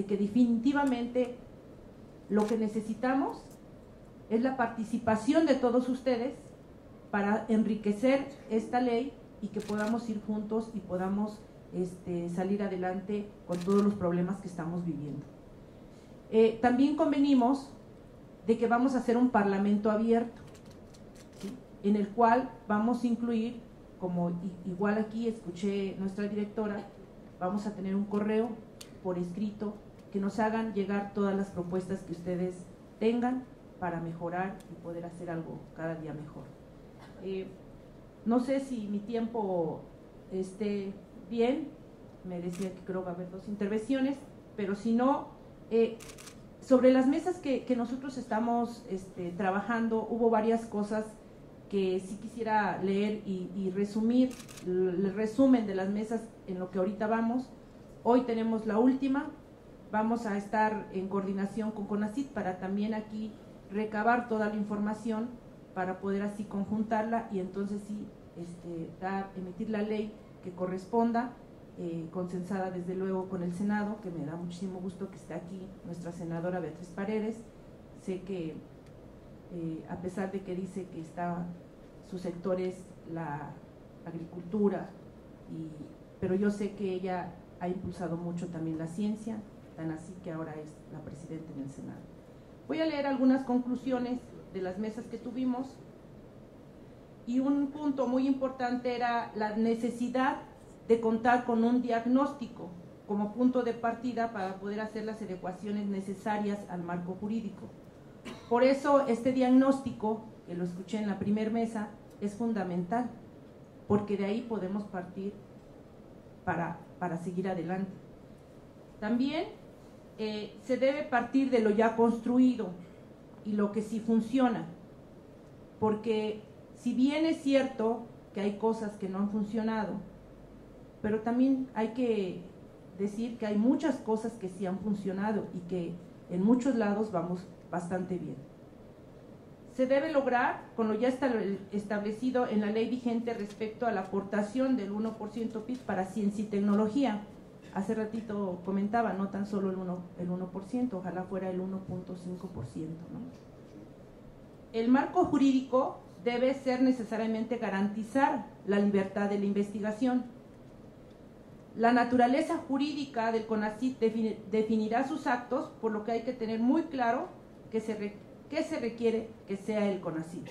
de que definitivamente lo que necesitamos es la participación de todos ustedes para enriquecer esta ley y que podamos ir juntos y podamos este, salir adelante con todos los problemas que estamos viviendo. Eh, también convenimos de que vamos a hacer un parlamento abierto, en el cual vamos a incluir, como igual aquí escuché nuestra directora, vamos a tener un correo por escrito que nos hagan llegar todas las propuestas que ustedes tengan para mejorar y poder hacer algo cada día mejor. Eh, no sé si mi tiempo esté bien, me decía que creo que va a haber dos intervenciones, pero si no, eh, sobre las mesas que, nosotros estamos este, trabajando, hubo varias cosas que sí quisiera leer y, resumir, el resumen de las mesas en lo que ahorita vamos. Hoy tenemos la última, vamos a estar en coordinación con CONACIT para también aquí recabar toda la información para poder así conjuntarla y entonces sí este, emitir la ley que corresponda, eh, consensada desde luego con el Senado, que me da muchísimo gusto que esté aquí nuestra senadora Beatriz Paredes. Sé que eh, a pesar de que dice que está su sector es la agricultura, pero yo sé que ella ha impulsado mucho también la ciencia, así que ahora es la presidenta en el Senado. Voy a leer algunas conclusiones de las mesas que tuvimos y un punto muy importante era la necesidad de contar con un diagnóstico como punto de partida para poder hacer las adecuaciones necesarias al marco jurídico. Por eso este diagnóstico, que lo escuché en la primera mesa, es fundamental, porque de ahí podemos partir para, para seguir adelante. También eh, se debe partir de lo ya construido y lo que sí funciona, porque si bien es cierto que hay cosas que no han funcionado, pero también hay que decir que hay muchas cosas que sí han funcionado y que en muchos lados vamos bastante bien. Se debe lograr con lo ya establecido en la ley vigente respecto a la aportación del 1% PIB para ciencia y tecnología. Hace ratito comentaba, no tan solo el 1%, el 1% ojalá fuera el 1.5%. ¿no? El marco jurídico debe ser necesariamente garantizar la libertad de la investigación. La naturaleza jurídica del CONACYT definirá sus actos, por lo que hay que tener muy claro que se ¿Qué se requiere que sea el CONACYT?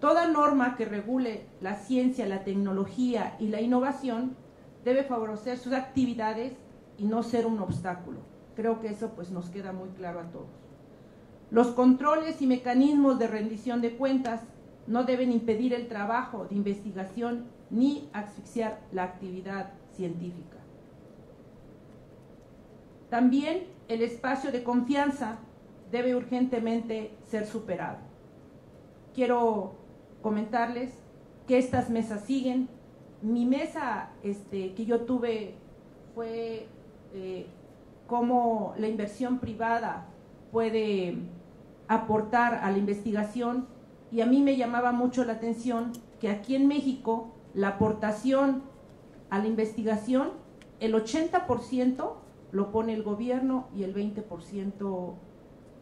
Toda norma que regule la ciencia, la tecnología y la innovación debe favorecer sus actividades y no ser un obstáculo. Creo que eso pues nos queda muy claro a todos. Los controles y mecanismos de rendición de cuentas no deben impedir el trabajo de investigación ni asfixiar la actividad científica. También el espacio de confianza debe urgentemente ser superado. Quiero comentarles que estas mesas siguen. Mi mesa este, que yo tuve fue eh, cómo la inversión privada puede aportar a la investigación y a mí me llamaba mucho la atención que aquí en México la aportación a la investigación, el 80% lo pone el gobierno y el 20%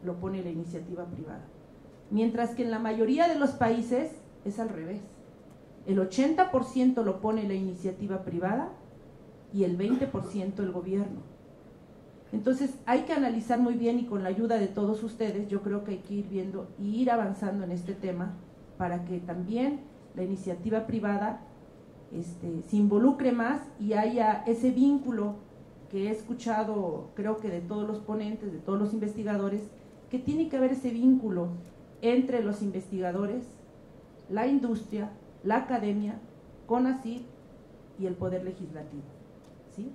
lo pone la iniciativa privada. Mientras que en la mayoría de los países es al revés. El 80% lo pone la iniciativa privada y el 20% el gobierno. Entonces hay que analizar muy bien y con la ayuda de todos ustedes, yo creo que hay que ir viendo y ir avanzando en este tema para que también la iniciativa privada este, se involucre más y haya ese vínculo que he escuchado, creo que de todos los ponentes, de todos los investigadores, que tiene que haber ese vínculo entre los investigadores, la industria, la academia, CONACYT y el poder legislativo. ¿sí?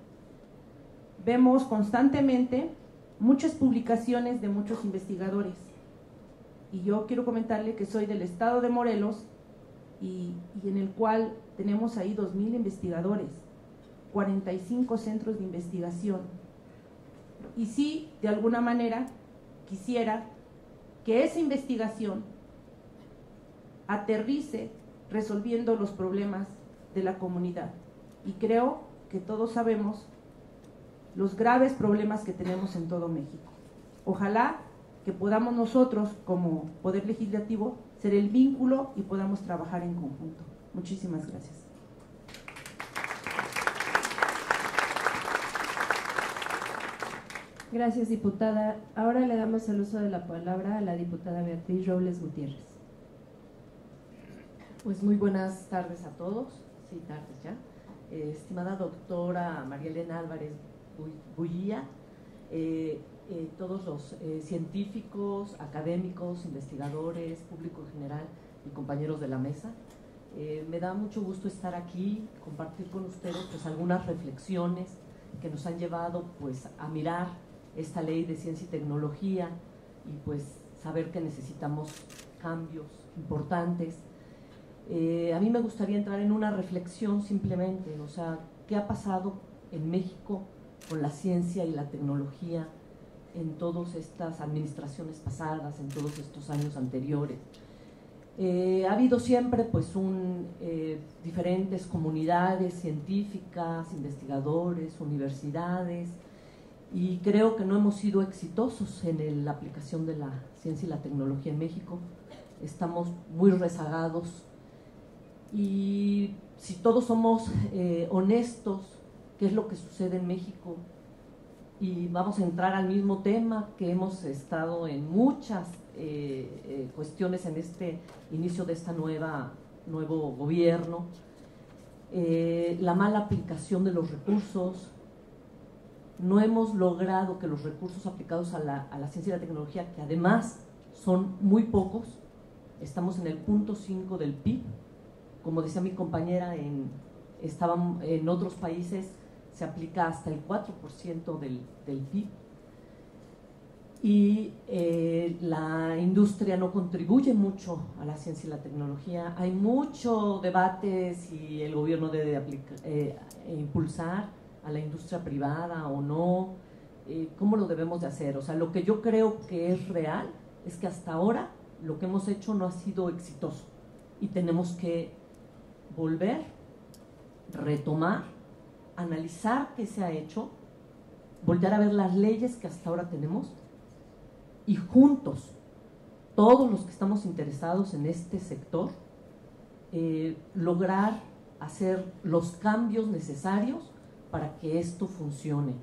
Vemos constantemente muchas publicaciones de muchos investigadores. Y yo quiero comentarle que soy del estado de Morelos y, y en el cual tenemos ahí 2.000 investigadores, 45 centros de investigación. Y sí, de alguna manera, quisiera que esa investigación aterrice resolviendo los problemas de la comunidad. Y creo que todos sabemos los graves problemas que tenemos en todo México. Ojalá que podamos nosotros como Poder Legislativo ser el vínculo y podamos trabajar en conjunto. Muchísimas gracias. Gracias, diputada. Ahora le damos el uso de la palabra a la diputada Beatriz Robles Gutiérrez. Pues muy buenas tardes a todos, sí, tardes ya. Eh, estimada doctora María Elena Álvarez Bullía, eh, eh, todos los científicos, académicos, investigadores, público en general y compañeros de la mesa. me da mucho gusto estar aquí, compartir con ustedes pues algunas reflexiones que nos han llevado pues a mirar esta ley de ciencia y tecnología y pues saber que necesitamos cambios importantes. Eh, a mí me gustaría entrar en una reflexión simplemente, o sea, ¿qué ha pasado en México con la ciencia y la tecnología en todas estas administraciones pasadas, en todos estos años anteriores? Eh, ha habido siempre pues un, eh, diferentes comunidades científicas, investigadores, universidades, y creo que no hemos sido exitosos en la aplicación de la ciencia y la tecnología en México. Estamos muy rezagados y si todos somos eh, honestos, ¿qué es lo que sucede en México? Y vamos a entrar al mismo tema que hemos estado en muchas eh, eh, cuestiones en este inicio de este nuevo gobierno. la mala aplicación de los recursos, no hemos logrado que los recursos aplicados a la, ciencia y la tecnología, que además son muy pocos, estamos en el punto 5 del PIB, como decía mi compañera, en, en otros países se aplica hasta el 4% del, del, PIB. Y eh, la industria no contribuye mucho a la ciencia y la tecnología. Hay mucho debate si el gobierno debe eh, impulsar a la industria privada o no, eh, cómo lo debemos de hacer. O sea, lo que yo creo que es real es que hasta ahora lo que hemos hecho no ha sido exitoso y tenemos que volver, retomar, analizar qué se ha hecho, volver a ver las leyes que hasta ahora tenemos y juntos, todos los que estamos interesados en este sector, eh, lograr hacer los cambios necesarios para que esto funcione.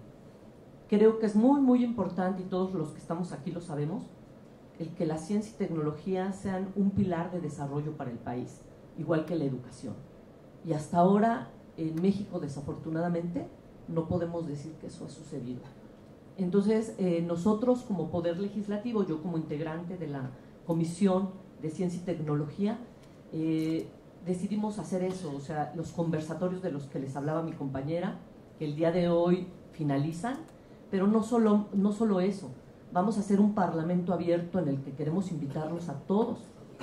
Creo que es muy, muy importante, y todos los que estamos aquí lo sabemos, el que la ciencia y tecnología sean un pilar de desarrollo para el país, igual que la educación. Y hasta ahora en México, desafortunadamente, no podemos decir que eso ha sucedido. Entonces, eh, nosotros como Poder Legislativo, yo como integrante de la Comisión de Ciencia y Tecnología, eh, decidimos hacer eso, o sea, los conversatorios de los que les hablaba mi compañera, que el día de hoy finalizan, pero no solo, no solo eso, vamos a hacer un parlamento abierto en el que queremos invitarlos a todos,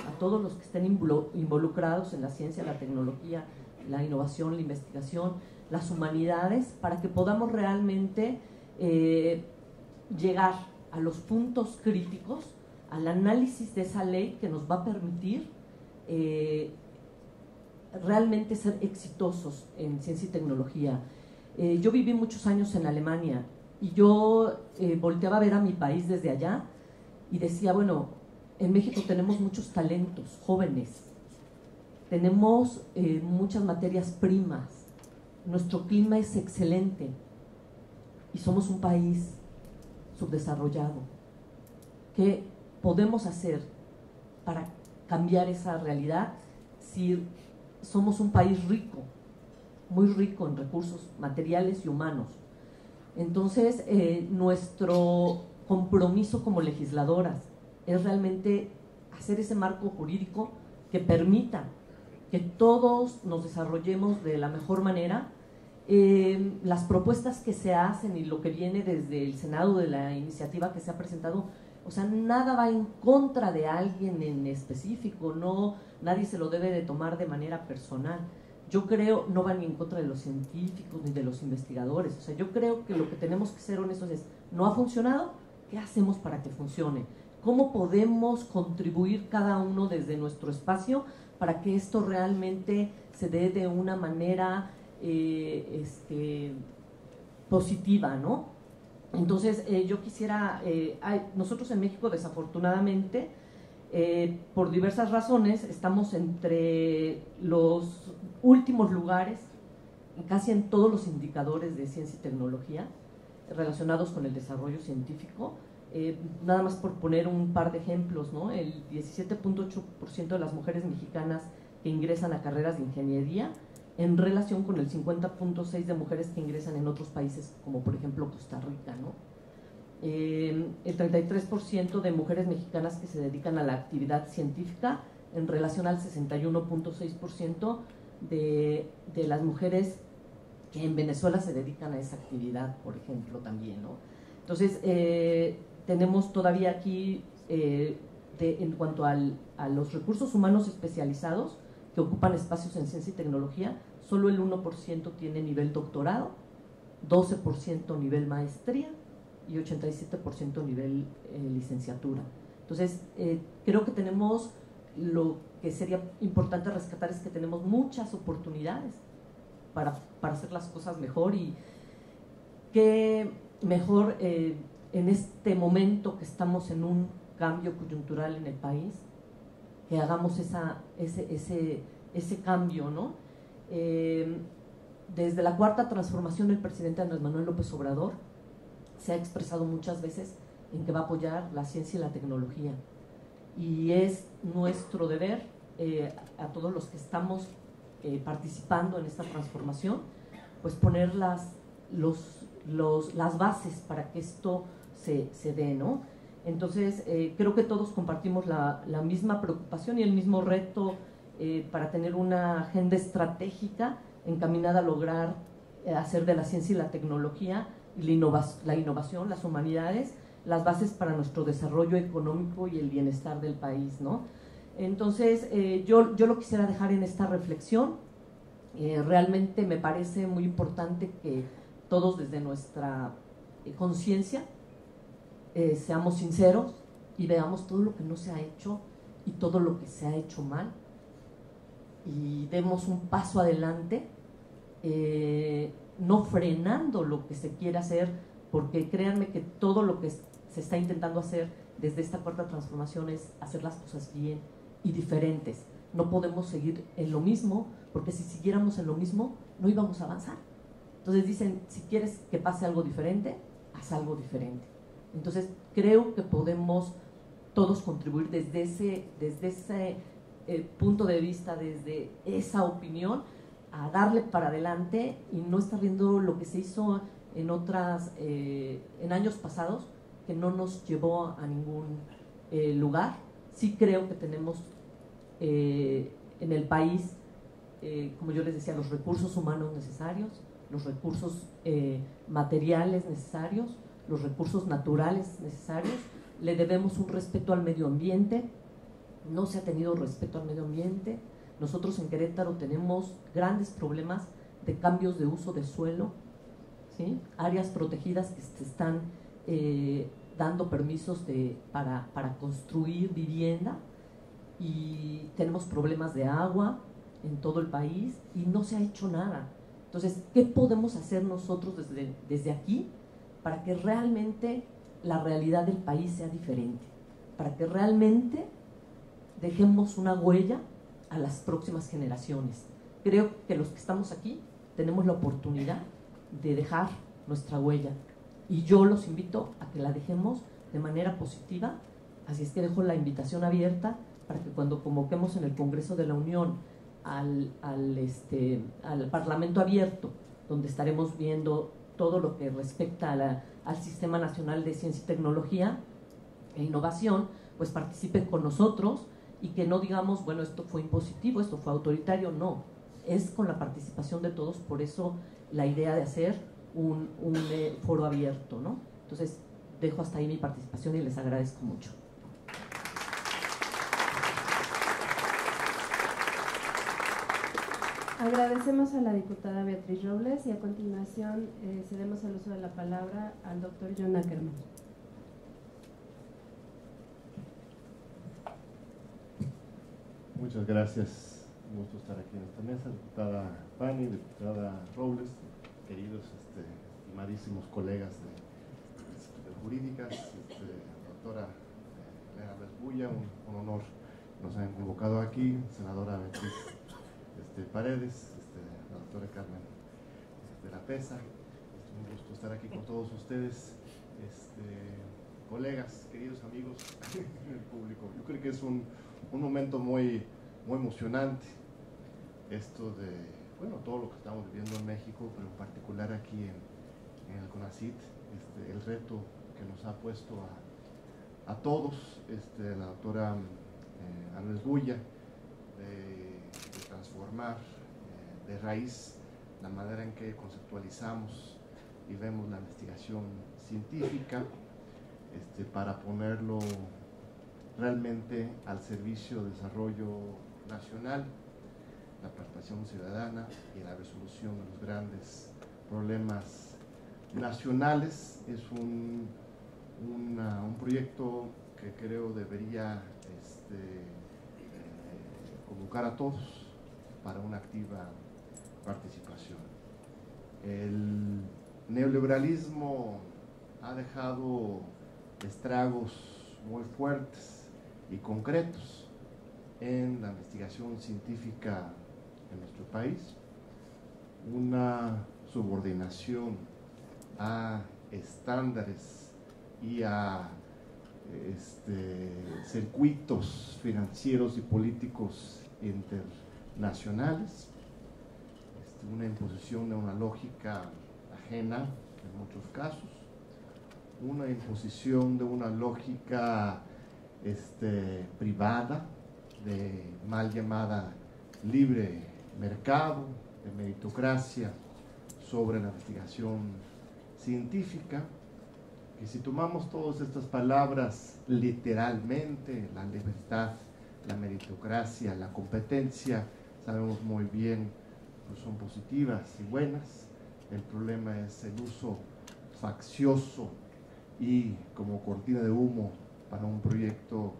a todos los que estén involucrados en la ciencia, la tecnología, la innovación, la investigación, las humanidades, para que podamos realmente eh, llegar a los puntos críticos, al análisis de esa ley que nos va a permitir eh, realmente ser exitosos en ciencia y tecnología. Eh, yo viví muchos años en Alemania y yo volteaba a ver a mi país desde allá y decía, bueno, en México tenemos muchos talentos jóvenes, tenemos eh, muchas materias primas, nuestro clima es excelente y somos un país subdesarrollado. ¿Qué podemos hacer para cambiar esa realidad si somos un país rico? muy rico en recursos materiales y humanos. Entonces, eh, nuestro compromiso como legisladoras es realmente hacer ese marco jurídico que permita que todos nos desarrollemos de la mejor manera. Eh, las propuestas que se hacen y lo que viene desde el Senado de la iniciativa que se ha presentado, o sea, nada va en contra de alguien en específico, no, nadie se lo debe de tomar de manera personal yo creo, no va ni en contra de los científicos ni de los investigadores. O sea, yo creo que lo que tenemos que ser honestos es, no ha funcionado, ¿qué hacemos para que funcione? ¿Cómo podemos contribuir cada uno desde nuestro espacio para que esto realmente se dé de una manera eh, este, positiva, ¿no? Entonces, eh, yo quisiera, eh, nosotros en México desafortunadamente, por diversas razones, estamos entre los últimos lugares, casi en todos los indicadores de ciencia y tecnología relacionados con el desarrollo científico. Nada más por poner un par de ejemplos, ¿no? El 17.8% de las mujeres mexicanas que ingresan a carreras de ingeniería en relación con el 50.6 de mujeres que ingresan en otros países, como por ejemplo Costa Rica. ¿no? Eh, el 33% de mujeres mexicanas que se dedican a la actividad científica en relación al 61.6% de, de las mujeres que en Venezuela se dedican a esa actividad, por ejemplo, también. ¿no? Entonces, eh, tenemos todavía aquí, eh, en cuanto a los recursos humanos especializados, que ocupan espacios en ciencia y tecnología, solo el 1% tiene nivel doctorado, 12% nivel maestría y 87% nivel eh, licenciatura. Entonces, eh, creo que tenemos, lo que sería importante rescatar es que tenemos muchas oportunidades para, para hacer las cosas mejor y que mejor eh, en este momento que estamos en un cambio coyuntural en el país, que hagamos esa, ese, ese, ese cambio, ¿no? Eh, desde la cuarta transformación del presidente Andrés Manuel López Obrador se ha expresado muchas veces en que va a apoyar la ciencia y la tecnología. Y es nuestro deber eh, a todos los que estamos eh, participando en esta transformación, pues poner las, los, los, las bases para que esto se, se dé, ¿no? Entonces, creo que todos compartimos la, la misma preocupación y el mismo reto eh, para tener una agenda estratégica encaminada a lograr eh, hacer de la ciencia y la tecnología y la, la, innovación, las humanidades, las bases para nuestro desarrollo económico y el bienestar del país. ¿no? Entonces, eh, yo, yo lo quisiera dejar en esta reflexión. realmente me parece muy importante que todos desde nuestra conciencia seamos sinceros y veamos todo lo que no se ha hecho y todo lo que se ha hecho mal y demos un paso adelante, eh, no frenando lo que se quiere hacer, porque créanme que todo lo que se está intentando hacer desde esta cuarta transformación es hacer las cosas bien y diferentes. No podemos seguir en lo mismo, porque si siguiéramos en lo mismo, no íbamos a avanzar. Entonces dicen, si quieres que pase algo diferente, haz algo diferente. Entonces creo que podemos todos contribuir desde ese, desde ese punto de vista, desde esa opinión, a darle para adelante y no estar viendo lo que se hizo en otras, eh, en años pasados, que no nos llevó a ningún eh, lugar. Sí creo que tenemos eh, en el país, como yo les decía, los recursos humanos necesarios, los recursos materiales necesarios, los recursos naturales necesarios. Le debemos un respeto al medio ambiente, no se ha tenido respeto al medio ambiente. Nosotros en Querétaro tenemos grandes problemas de cambios de uso de suelo, ¿sí? áreas protegidas que se están eh, dando permisos de, para, para construir vivienda y tenemos problemas de agua en todo el país y no se ha hecho nada. Entonces, ¿qué podemos hacer nosotros desde, desde aquí para que realmente la realidad del país sea diferente? Para que realmente dejemos una huella a las próximas generaciones. Creo que los que estamos aquí tenemos la oportunidad de dejar nuestra huella y yo los invito a que la dejemos de manera positiva, así es que dejo la invitación abierta para que cuando convoquemos en el Congreso de la Unión al, este, al Parlamento abierto, donde estaremos viendo todo lo que respecta al Sistema Nacional de Ciencia y Tecnología e Innovación, pues participen con nosotros y que no digamos, bueno, esto fue impositivo, esto fue autoritario, no, es con la participación de todos, por eso la idea de hacer un, un eh, foro abierto, ¿no? Entonces, dejo hasta ahí mi participación y les agradezco mucho. Agradecemos a la diputada Beatriz Robles y a continuación eh, cedemos el uso de la palabra al doctor John Ackerman. Muchas gracias. Un gusto estar aquí en esta mesa. Diputada Pani, diputada Robles, queridos este, estimadísimos colegas de, jurídicas, este, doctora eh, Elena Vesbulla, un, honor nos han convocado aquí, senadora Beatriz este, Paredes, este, la doctora Carmen de la PESA, un gusto estar aquí con todos ustedes, colegas, queridos amigos en el público. Yo creo que es un, un momento muy, muy emocionante esto de, bueno, todo lo que estamos viviendo en México, pero en particular aquí en, el CONACIT, este, el reto que nos ha puesto a, a todos, este, la doctora eh, Andrés de, transformar eh, de raíz la manera en que conceptualizamos y vemos la investigación científica este, para ponerlo realmente al servicio del desarrollo nacional, la participación ciudadana y la resolución de los grandes problemas nacionales. Es un, un proyecto que creo debería este, eh, convocar a todos para una activa participación. El neoliberalismo ha dejado estragos muy fuertes y concretos en la investigación científica en nuestro país, una subordinación a estándares y a este, circuitos financieros y políticos internacionales, este, una imposición de una lógica ajena en muchos casos, una imposición de una lógica este, privada, de mal llamada libre mercado, de meritocracia sobre la investigación científica, que si tomamos todas estas palabras literalmente, la libertad, la meritocracia, la competencia, sabemos muy bien que son positivas y buenas. El problema es el uso faccioso y como cortina de humo para un proyecto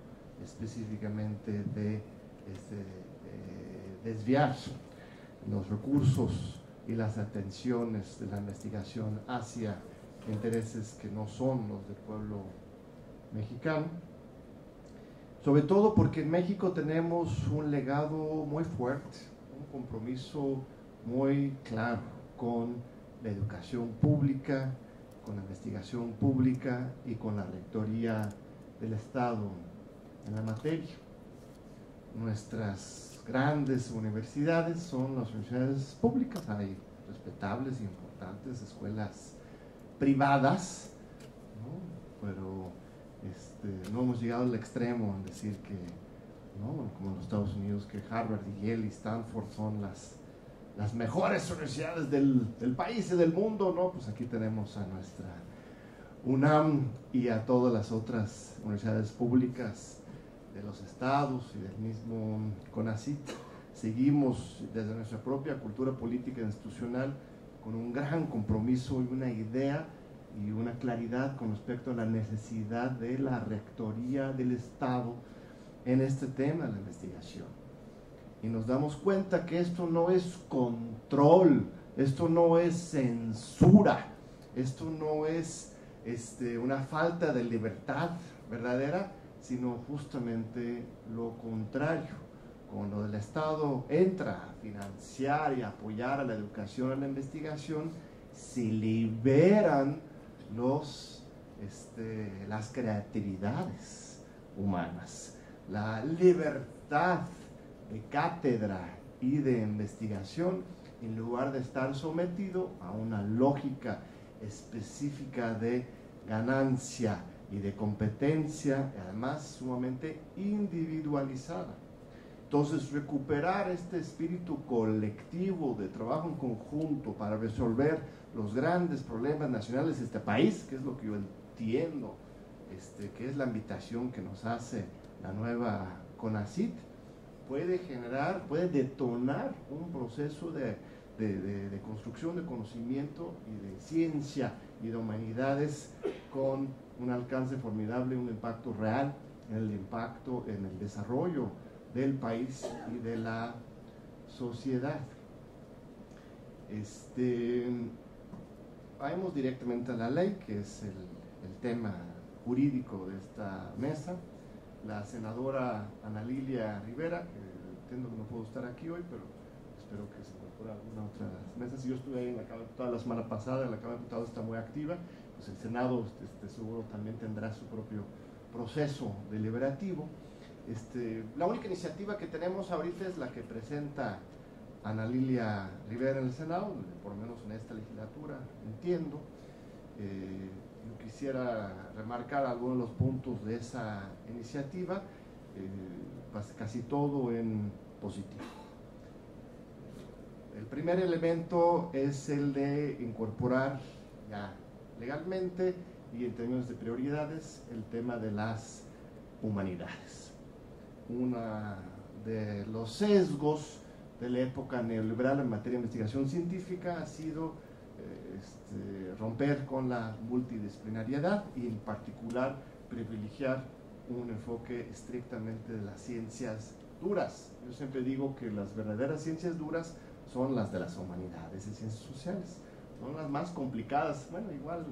específicamente de, este, desviar los recursos y las atenciones de la investigación hacia intereses que no son los del pueblo mexicano. Sobre todo porque en México tenemos un legado muy fuerte, un compromiso muy claro con la educación pública, con la investigación pública y con la rectoría del Estado en la materia. Nuestras grandes universidades son las universidades públicas, hay respetables y importantes escuelas privadas, pero este, no hemos llegado al extremo en decir que, como en los Estados Unidos, que Harvard y Yale y Stanford son las las mejores universidades del, país y del mundo, ¿no? Pues aquí tenemos a nuestra UNAM y a todas las otras universidades públicas de los estados y del mismo CONACIT. Seguimos desde nuestra propia cultura política e institucional con un gran compromiso y una idea y una claridad con respecto a la necesidad de la rectoría del Estado en este tema de la investigación y nos damos cuenta que esto no es control, esto no es censura, esto no es este, una falta de libertad verdadera, sino justamente lo contrario. Cuando el Estado entra a financiar y apoyar a la educación, a la investigación, se liberan los, este, las creatividades humanas, la libertad de cátedra y de investigación en lugar de estar sometido a una lógica específica de ganancia y de competencia, además sumamente individualizada. Entonces, recuperar este espíritu colectivo de trabajo en conjunto para resolver los grandes problemas nacionales de este país, que es lo que yo entiendo, este, que es la invitación que nos hace la nueva CONACIT, puede generar, puede detonar un proceso de, construcción de conocimiento y de ciencia y de humanidades con un alcance formidable, un impacto real en el impacto en el desarrollo del país y de la sociedad. Este, vayamos directamente a la ley, que es el, tema jurídico de esta mesa. La senadora Ana Lilia Rivera, que entiendo que no puedo estar aquí hoy, pero espero que se incorpore a alguna otra mesa. Si yo estuve ahí en la Cámara de Diputados la semana pasada, la Cámara de Diputados está muy activa, pues el Senado este, seguro también tendrá su propio proceso deliberativo. Este, la única iniciativa que tenemos ahorita es la que presenta Ana Lilia Rivera en el Senado, por lo menos en esta legislatura, entiendo. Eh, yo quisiera remarcar algunos de los puntos de esa iniciativa, eh, casi todo en positivo. El primer elemento es el de incorporar ya legalmente y en términos de prioridades el tema de las humanidades. Uno de los sesgos de la época neoliberal en materia de investigación científica ha sido eh, este, romper con la multidisciplinariedad y en particular privilegiar un enfoque estrictamente de las ciencias duras. Yo siempre digo que las verdaderas ciencias duras son las de las humanidades y ciencias sociales. Son las más complicadas. Bueno, igual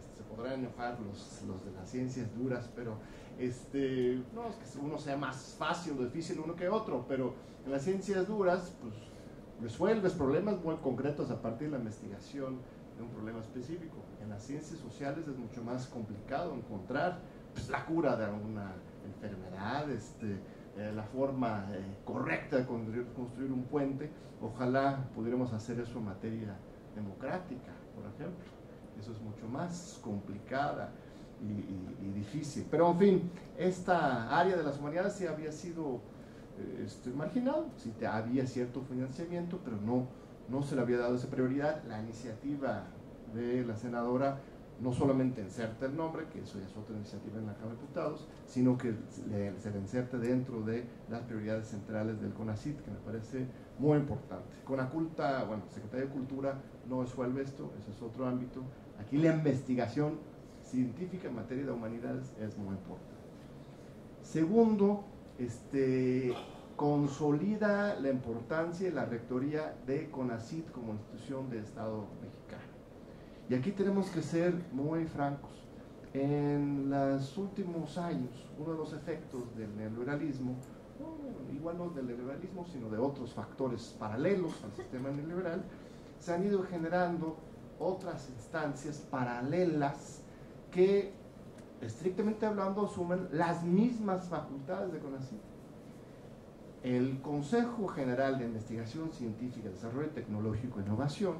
este, se podrán enojar los, los, de las ciencias duras, pero este, no es que uno sea más fácil o difícil uno que otro, pero en las ciencias duras, pues resuelves problemas muy concretos a partir de la investigación de un problema específico. En las ciencias sociales es mucho más complicado encontrar pues, la cura de alguna enfermedad, este, eh, la forma eh, correcta de construir, un puente. Ojalá pudiéramos hacer eso en materia democrática, por ejemplo. Eso es mucho más complicada y, difícil. Pero en fin, esta área de las humanidades sí había sido eh, este, sí había cierto financiamiento, pero no, no se le había dado esa prioridad. La iniciativa de la senadora no solamente inserta el nombre, que eso ya es otra iniciativa en la Cámara de Diputados, sino que se le inserte dentro de las prioridades centrales del CONACIT, que me parece muy importante. CONACULTA, bueno, Secretaría de Cultura no resuelve esto, ese es otro ámbito. Aquí la investigación científica en materia de humanidades es muy importante. Segundo, este, consolida la importancia y la rectoría de CONACIT como institución de Estado mexicano. Y aquí tenemos que ser muy francos. En los últimos años, uno de los efectos del neoliberalismo, igual no del neoliberalismo, sino de otros factores paralelos al sistema neoliberal, se han ido generando otras instancias paralelas que, estrictamente hablando, asumen las mismas facultades de CONACYT. El Consejo General de Investigación Científica, Desarrollo Tecnológico e Innovación,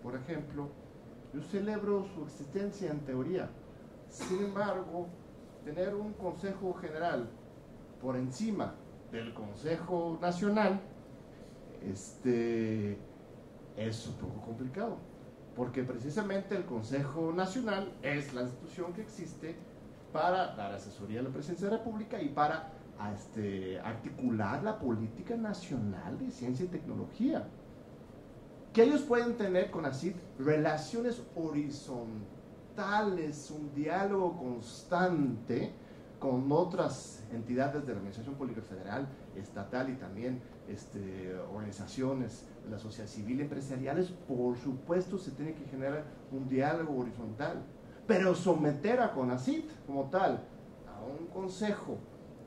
por ejemplo, yo celebro su existencia en teoría. Sin embargo, tener un Consejo General por encima del Consejo Nacional este, es un poco complicado, porque precisamente el Consejo Nacional es la institución que existe para dar asesoría a la presidencia de la República y para este, articular la política nacional de ciencia y tecnología que ellos pueden tener con así relaciones horizontales, un diálogo constante con otras entidades de la Administración Pública Federal, estatal y también este, organizaciones de la sociedad civil empresariales, por supuesto se tiene que generar un diálogo horizontal, pero someter a CONACIT como tal a un consejo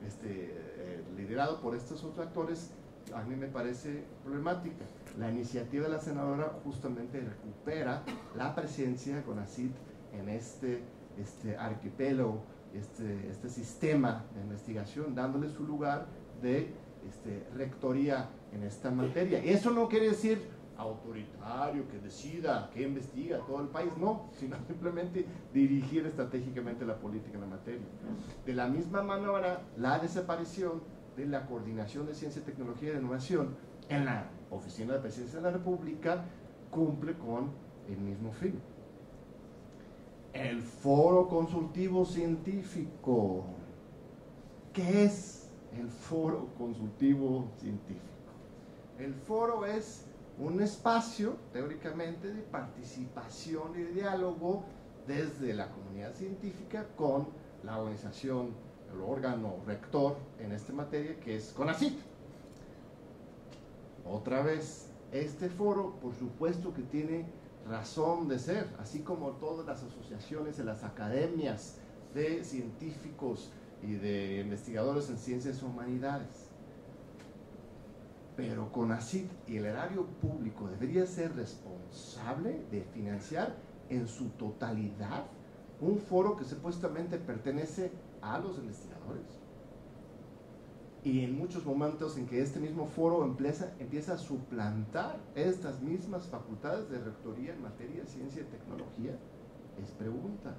este, eh, liderado por estos otros actores, a mí me parece problemática. La iniciativa de la senadora justamente recupera la presencia de CONACIT en este, este arquipélago, este, este sistema de investigación, dándole su lugar de este, rectoría en esta materia. Eso no quiere decir autoritario que decida, que investiga todo el país, no, sino simplemente dirigir estratégicamente la política en la materia. De la misma manera, la desaparición de la coordinación de ciencia, tecnología y innovación en la Oficina de Presidencia de la República cumple con el mismo fin. El Foro Consultivo Científico. ¿Qué es el Foro Consultivo Científico? El foro es un espacio, teóricamente, de participación y de diálogo desde la comunidad científica con la organización, el órgano rector en esta materia, que es CONACYT otra vez, este foro, por supuesto que tiene razón de ser, así como todas las asociaciones de las academias de científicos y de investigadores en ciencias humanidades. Pero CONACIT y el erario público debería ser responsable de financiar en su totalidad un foro que supuestamente pertenece a los investigadores. Y en muchos momentos en que este mismo foro empieza, empieza a suplantar estas mismas facultades de rectoría en materia de ciencia y tecnología, es pregunta.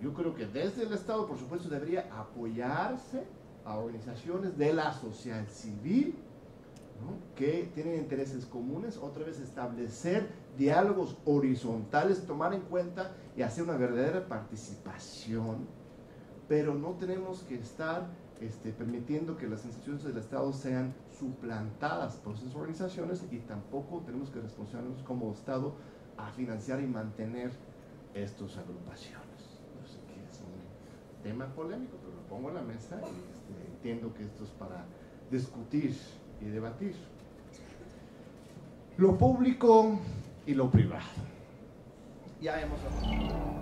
Yo creo que desde el Estado, por supuesto, debería apoyarse a organizaciones de la sociedad civil que tienen intereses comunes, otra vez establecer diálogos horizontales, tomar en cuenta y hacer una verdadera participación, pero no tenemos que estar este, permitiendo que las instituciones del Estado sean suplantadas por esas organizaciones y tampoco tenemos que responsabilizarnos como Estado a financiar y mantener estas agrupaciones. Yo sé que es un tema polémico, pero lo pongo en la mesa y este, entiendo que esto es para discutir y debatir. Lo público y lo privado. Ya hemos hablado.